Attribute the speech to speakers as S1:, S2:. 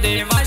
S1: de más.